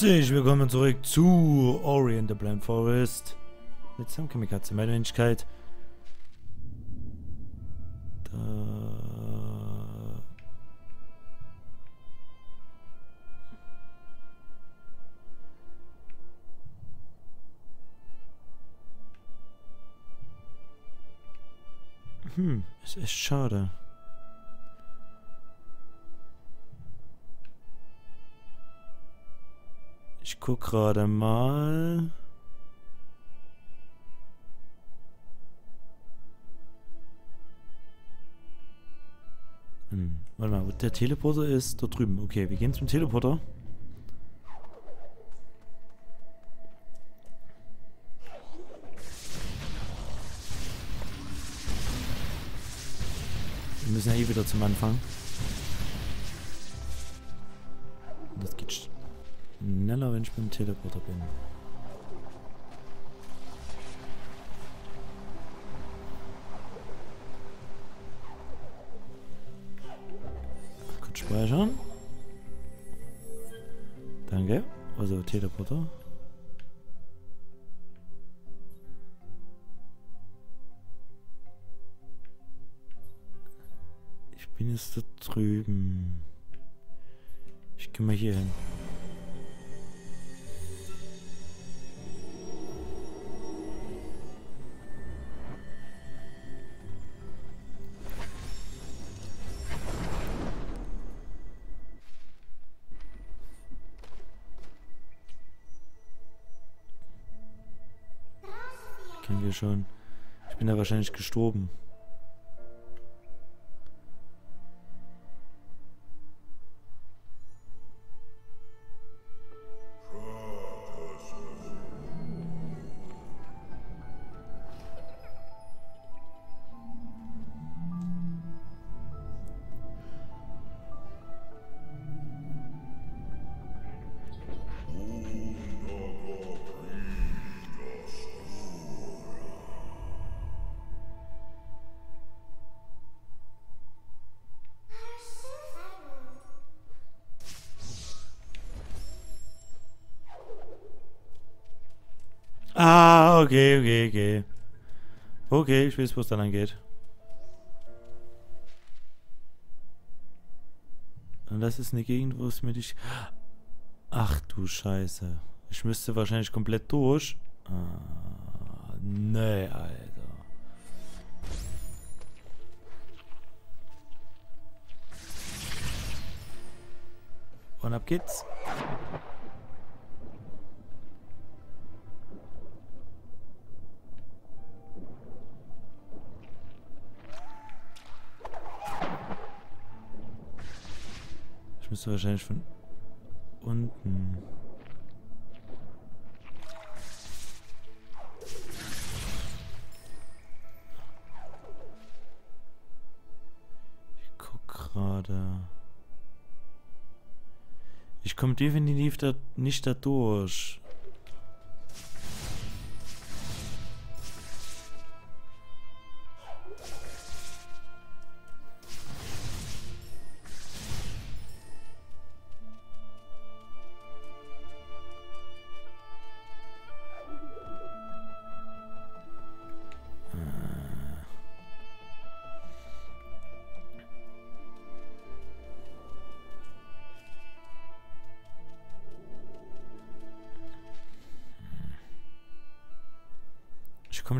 Herzlich willkommen zurück zu Ori the Blind Forest. Jetzt haben Katze, meine Menschkeit. Da. Hm, ist echt schade. Ich guck gerade mal. Hm, warte mal, der Teleporter ist da drüben. Okay, wir gehen zum Teleporter. Wir müssen ja eh wieder zum Anfang. Schneller, wenn ich mit dem Teleporter bin. Kurz speichern. Danke. Also Teleporter. Ich bin jetzt da drüben. Ich gehe mal hier hin. Kennen wir schon. Ich bin da wahrscheinlich gestorben. Ah, okay, okay, okay. Okay, ich weiß, wo es dann angeht. Und das ist eine Gegend, wo es mir dich... Ach du Scheiße. Ich müsste wahrscheinlich komplett durch. Ah, nee, Alter. Und ab geht's. Ich müsste wahrscheinlich von unten. Ich guck gerade. Ich komme definitiv da nicht da durch.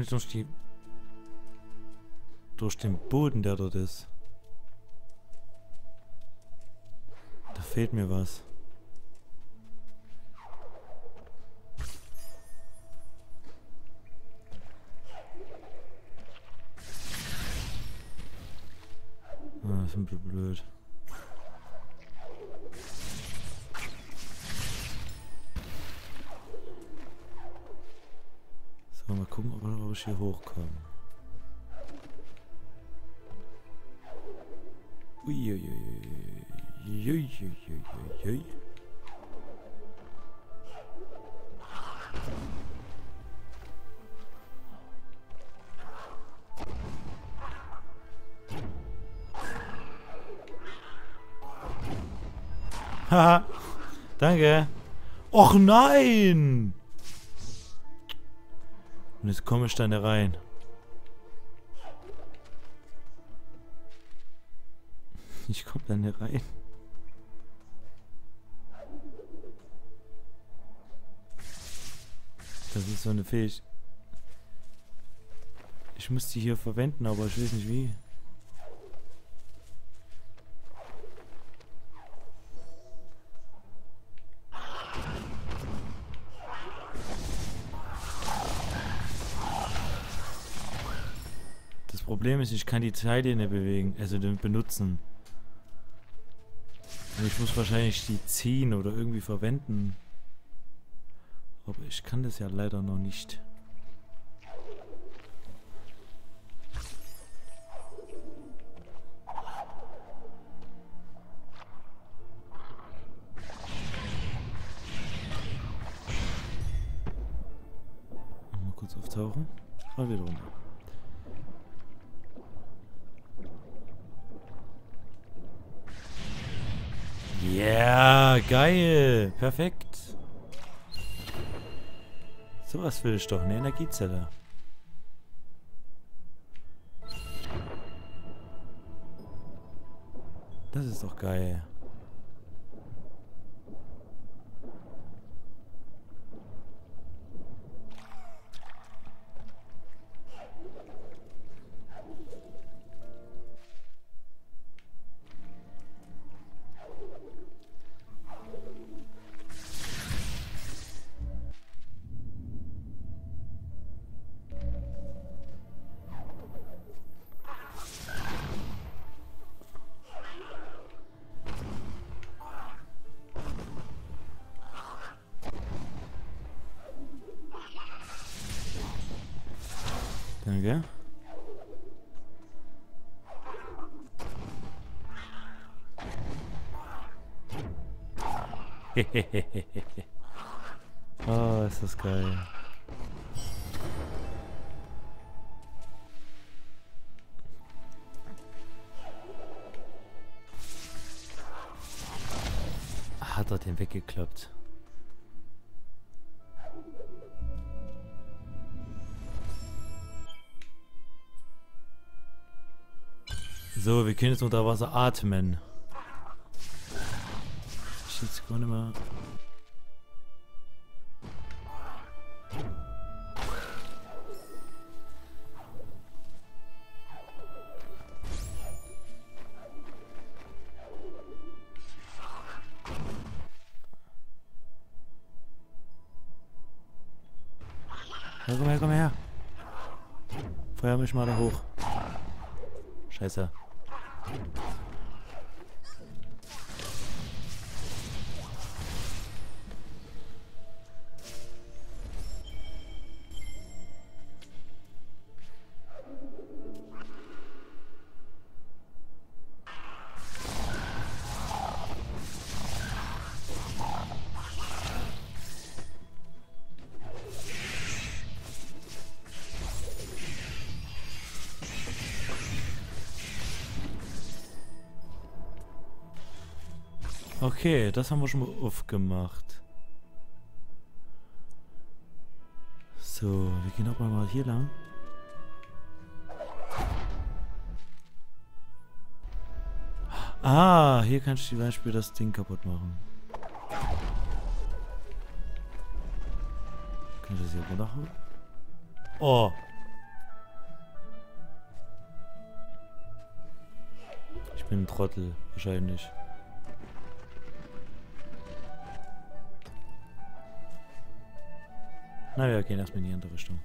Nicht durch die... Durch den Boden, der dort ist. Da fehlt mir was. Ah, das ist ein bisschen blöd. Hier hochkomme. Uiuiuiuiuiuiui. Haha, danke. Och nein! Und jetzt komme ich da nicht rein. Ich komme da nicht rein. Das ist so eine Fähigkeit. Ich muss die hier verwenden, aber ich weiß nicht wie. Problem ist, ich kann die Teile nicht bewegen, also benutzen. Und ich muss wahrscheinlich die ziehen oder irgendwie verwenden. Aber ich kann das ja leider noch nicht. Mal kurz auftauchen. Mal wieder runter. Yeah, geil. Perfekt. Sowas will ich doch, eine Energiezelle. Das ist doch geil. Danke. oh, ist das geil. Hat er den weggeklappt. So, wir können jetzt unter Wasser atmen. Ich jetzt gar nicht mehr. Ja, komm her, komm her. Feuer mich mal da hoch. Scheiße. Thank you. Okay, das haben wir schon mal aufgemacht. So, wir gehen auch mal hier lang. Ah, hier kann ich zum Beispiel das Ding kaputt machen. Kann ich das hier runterhauen? Oh. Ich bin ein Trottel, wahrscheinlich. Na, wir gehen erstmal in die andere Richtung.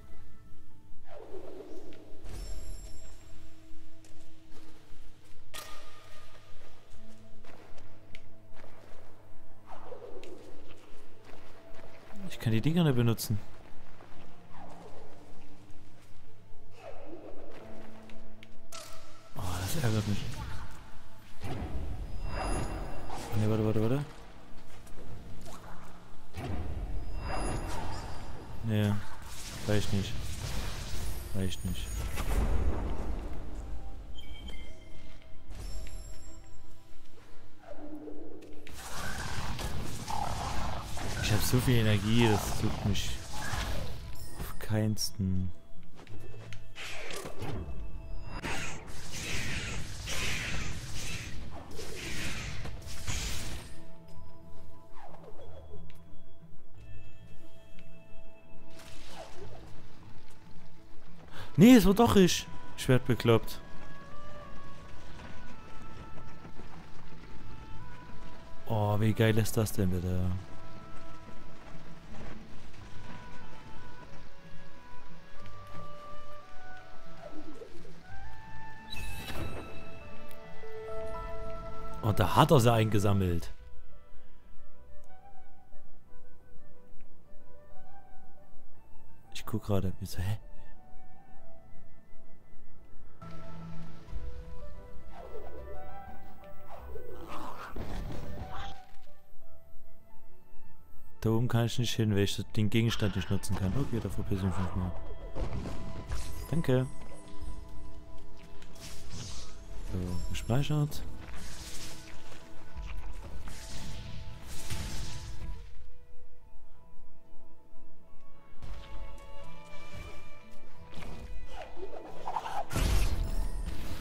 Ich kann die Dinger nicht benutzen. Oh, das ärgert mich. Ne, warte, warte, warte. Nee, reicht nicht. Reicht nicht. Ich hab's zu viel Energie, das tut mich auf keinsten. Nee, es war doch ich. Ich werd bekloppt. Oh, wie geil ist das denn bitte? Und da hat er sie eingesammelt. Ich guck gerade, wie so, hä? Kann ich nicht hin, weil ich den Gegenstand nicht nutzen kann. Okay, da verpissen ich mich mal. Danke. So, gespeichert.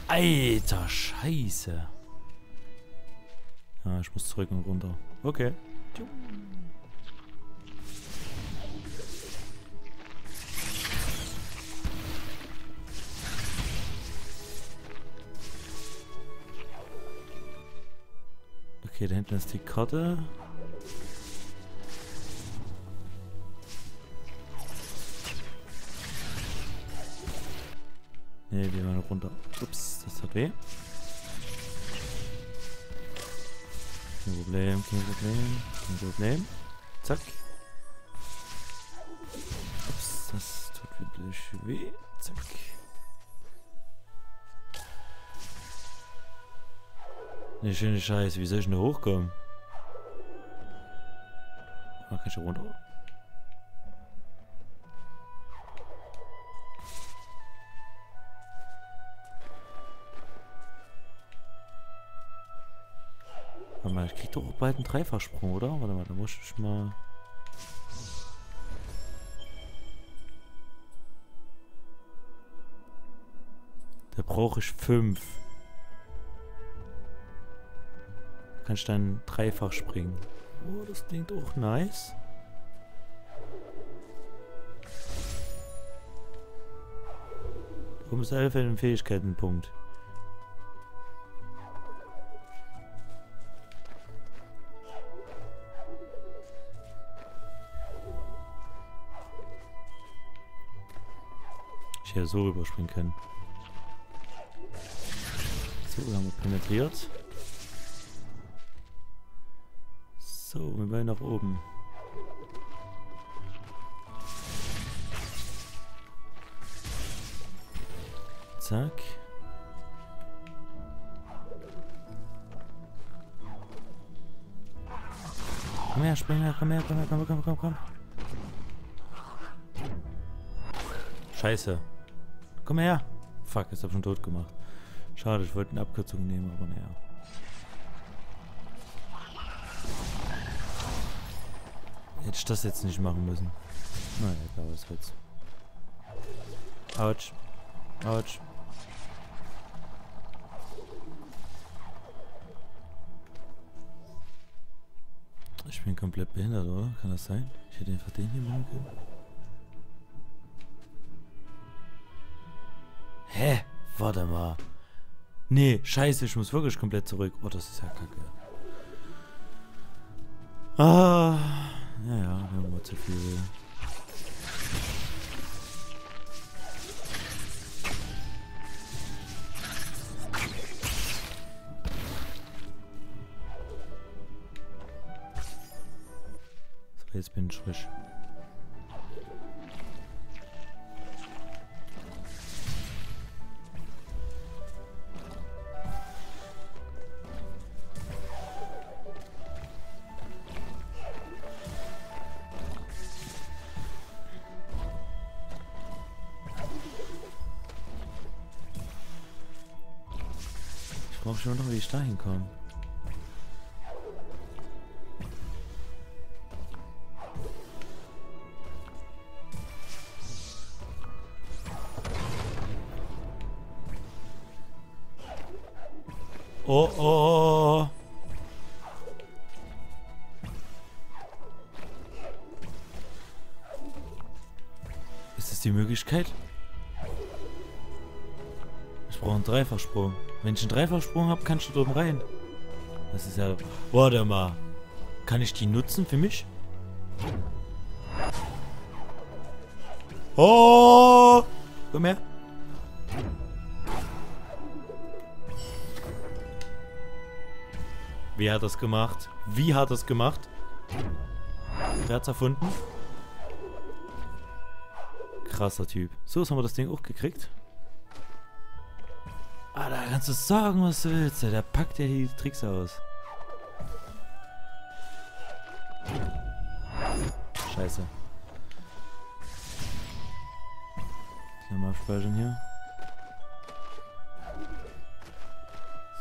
Alter Scheiße. Ja, ich muss zurück und runter. Okay. Okay, da hinten ist die Karte. Ne, wir mal runter. Ups, das hat weh. Kein Problem, kein Problem, kein Problem. Zack. Ups, das tut wirklich weh. Zack. Ne, schöne Scheiße, wie soll ich denn da hochkommen? Ah, kann ich runter? Warte mal, ich krieg doch bald einen Dreifachsprung, oder? Warte mal, da muss ich mal... Da brauche ich fünf. Kann ich dann dreifach springen. Oh, das klingt auch nice. Um ist 11 einen Fähigkeitenpunkt. Ich hätte so rüberspringen können. So, wir haben penetriert. So, wir wollen nach oben. Zack. Komm her, spring her, komm her, komm her, komm, komm, komm, komm. Scheiße. Komm her. Fuck, ist hab schon tot gemacht. Schade, ich wollte eine Abkürzung nehmen, aber naja. Hätte ich das jetzt nicht machen müssen. Naja, egal, was willst Autsch. Autsch. Ich bin komplett behindert, oder? Kann das sein? Ich hätte einfach den hier machen können. Hä? Warte mal. Nee, scheiße, ich muss wirklich komplett zurück. Oh, das ist ja kacke. Ah. Ja, ja, wir haben zu viel. Jetzt bin ich frisch. da hinkommen? Oh, oh, oh. Ist das die Möglichkeit? Ich brauche einen Dreifachsprung. Wenn ich einen Dreifachsprung habe, kannst du oben rein. Das ist ja... Warte mal. Kann ich die nutzen für mich? Oh! Komm her. Wer hat das gemacht? Wie hat das gemacht? Wer hat's erfunden? Krasser Typ. So, jetzt haben wir das Ding auch gekriegt. Ah, da kannst du sagen, was du willst. Der packt ja die Tricks aus. Scheiße. Nochmal abspeichern hier.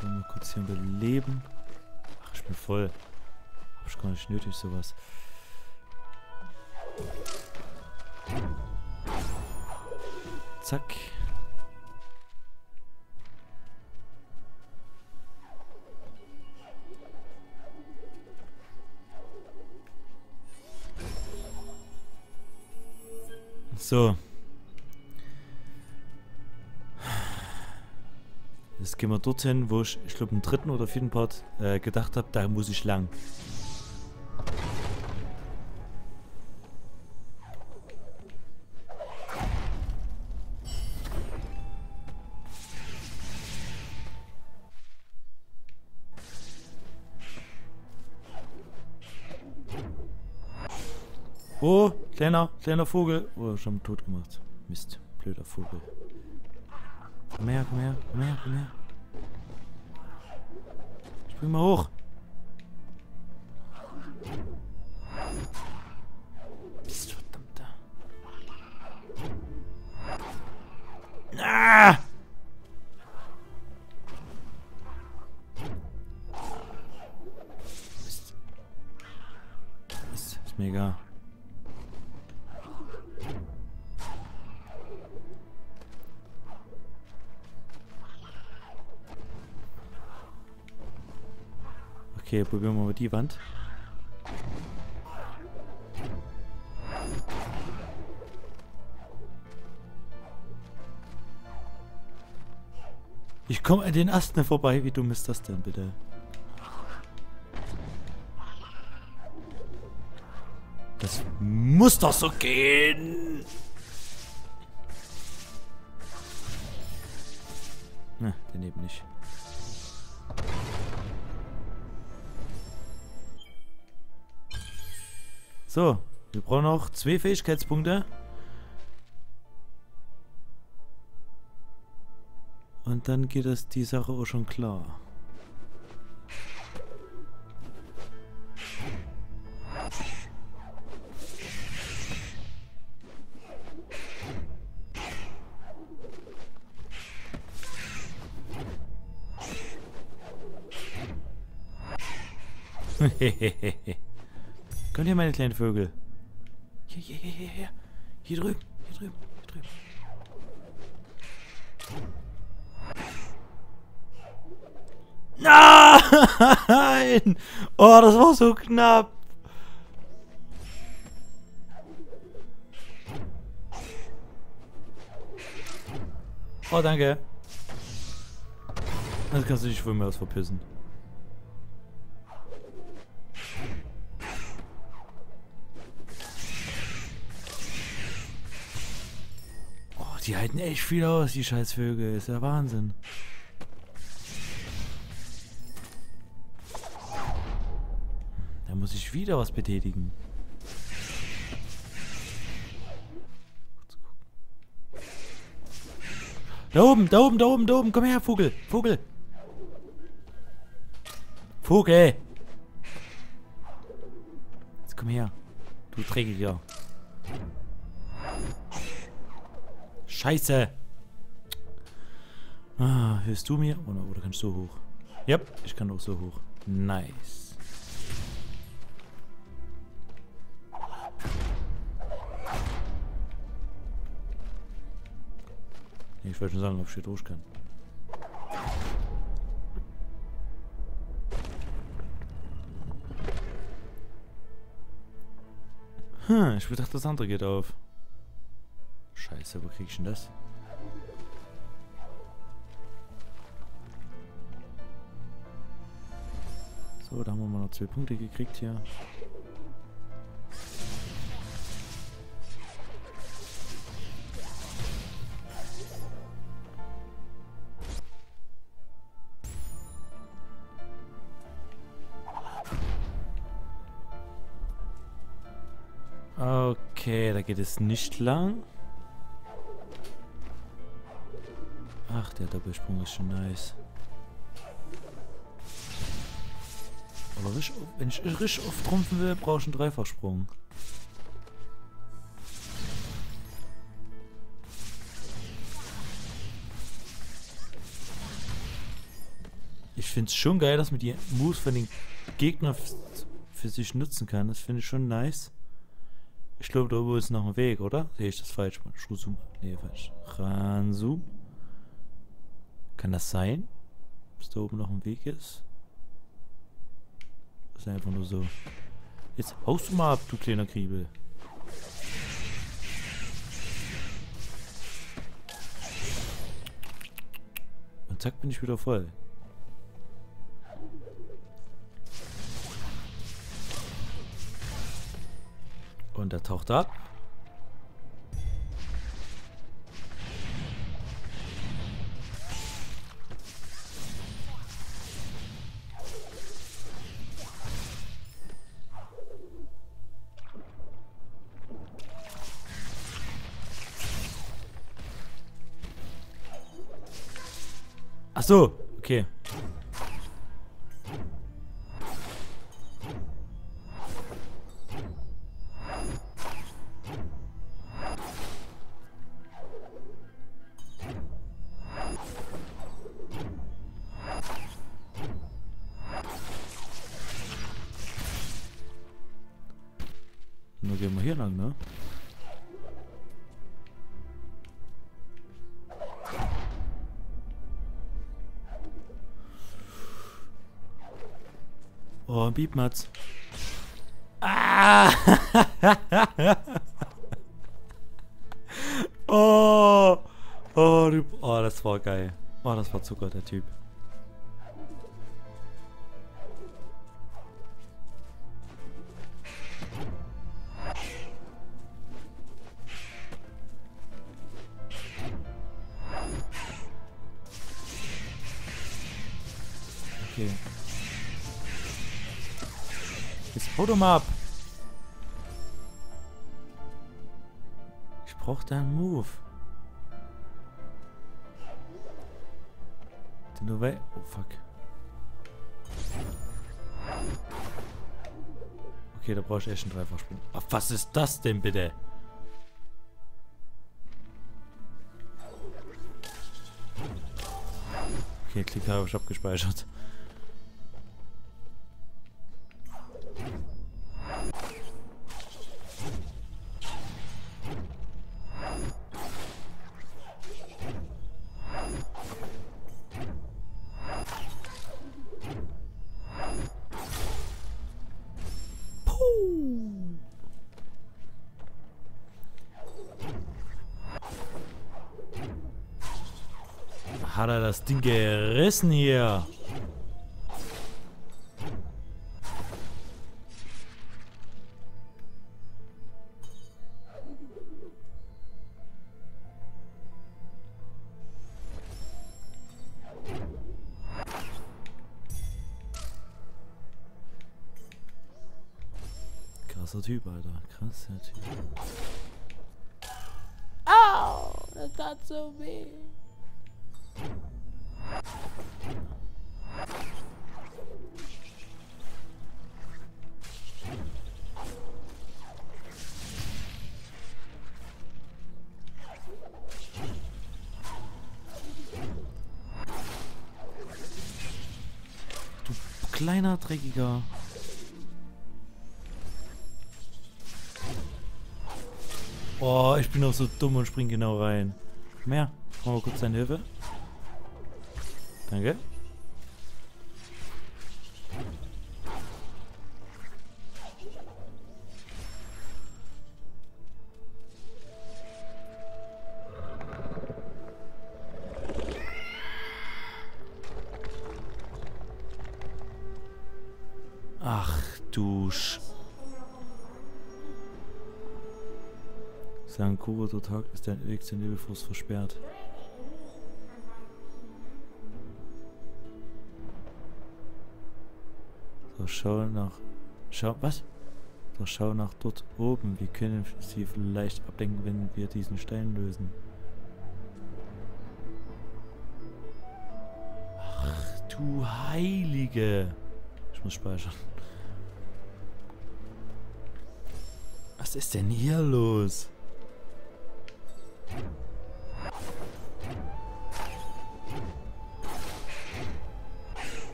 So, mal kurz hier überleben. Ach, ich bin voll. Hab ich gar nicht nötig, sowas. Zack. So. Jetzt gehen wir dorthin, wo ich, ich glaube, im dritten oder vierten Part äh, gedacht habe, da muss ich lang. Oh, kleiner, kleiner Vogel. Oh, schon tot gemacht. Mist, blöder Vogel. Komm her, komm her, komm her, komm her. Spring mal hoch. Okay, probieren wir mal die Wand. Ich komme an den Ast vorbei. Wie dumm ist das denn bitte? Das muss doch so gehen. Na, daneben nicht. So, wir brauchen noch zwei Fähigkeitspunkte. Und dann geht das die Sache auch schon klar. Kommt hier, meine kleinen Vögel. Hier, hier, hier, hier, hier. Hier drüben, hier drüben, hier drüben. Nein! Oh, das war so knapp. Oh, danke. Das kannst du dich von mir aus verpissen. Die halten echt viel aus, die Scheißvögel. Ist ja Wahnsinn. Da muss ich wieder was betätigen. Da oben, da oben, da oben, da oben. Komm her, Vogel. Vogel. Vogel. Jetzt komm her. Du Dreckiger. Scheiße. Ah, hörst du mir? Oder, oder kannst du so hoch? Yep, ich kann auch so hoch. Nice. Ich wollte schon sagen, ob ich hier durch kann. Hm, ich dachte, das andere geht auf. Scheiße, wo krieg ich denn das? So, da haben wir mal noch zwei Punkte gekriegt hier. Okay, da geht es nicht lang. Der Doppelsprung ist schon nice. Aber wenn ich richtig oft trumpfen will, brauche ich einen Dreifachsprung. Ich finde es schon geil, dass man die Moves von den Gegnern für sich nutzen kann. Das finde ich schon nice. Ich glaube, da oben ist noch ein Weg, oder? Sehe ich das falsch? Schuhzoom. Nee, falsch. Ranzoom. Kann das sein? Dass da oben noch ein Weg ist? Das ist einfach nur so. Jetzt haust du mal ab, du kleiner Kriebel. Und zack bin ich wieder voll. Und er taucht ab. Ach so, okay. Biebmatz. Ah! oh! Oh, du, oh, das war geil. Oh, das war Zucker, der Typ. Okay. Ab. Ich brauch deinen Move. Den nur weil... Oh, fuck. Okay, da brauche ich echt einen Dreifachsprung. Ach, was ist das denn bitte? Okay, Klick habe ich abgespeichert. Hat er das Ding gerissen hier? Krasser Typ, Alter. Krasser Typ. Au, das tat so weh. Kleiner Dreckiger. Oh, ich bin auch so dumm und spring genau rein. Komm her. Brauchen wir kurz deine Hilfe. Danke. Sein Tag ist der Weg zum Nebelfluss versperrt. So, schau nach... Schau... Was? So, schau nach dort oben. Wir können sie vielleicht ablenken, wenn wir diesen Stein lösen. Ach, du Heilige! Ich muss speichern. Was ist denn hier los?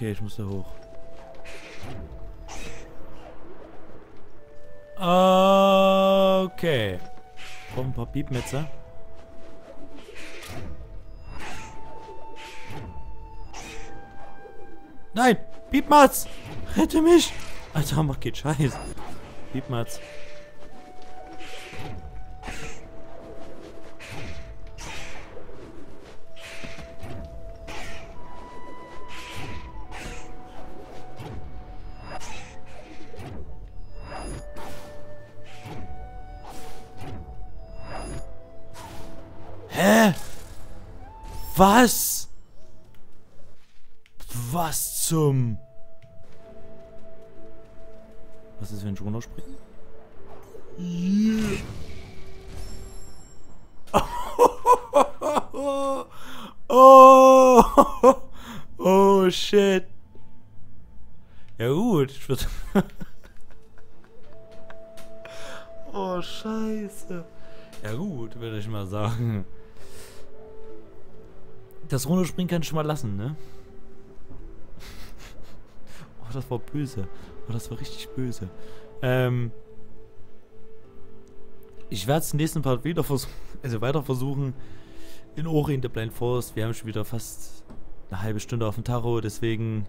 Okay, ich muss da hoch. Okay. Kommen ein paar Piepmetzer. Nein! Piepmatz! Rette mich! Alter, mach geht Scheiß. Piepmatz. Was? Was zum... Was ist, wenn ich runterspringe? Yeah. Oh, oh, shit. Das Runterspringen kann ich schon mal lassen, ne? oh, das war böse. Oh, das war richtig böse. Ähm... Ich werde es im nächsten Part wieder versuchen, also weiter versuchen, in Ori in the Blind Forest. Wir haben schon wieder fast eine halbe Stunde auf dem Tacho, deswegen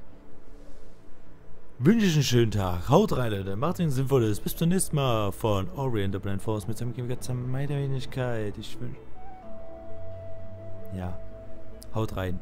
wünsche ich einen schönen Tag. Haut rein, Leute. Macht den Sinnvolles. Bis zum nächsten Mal von Ori in Blind Forest mit seinem meiner Wenigkeit. Ich wünsche. Ja. Haut rein.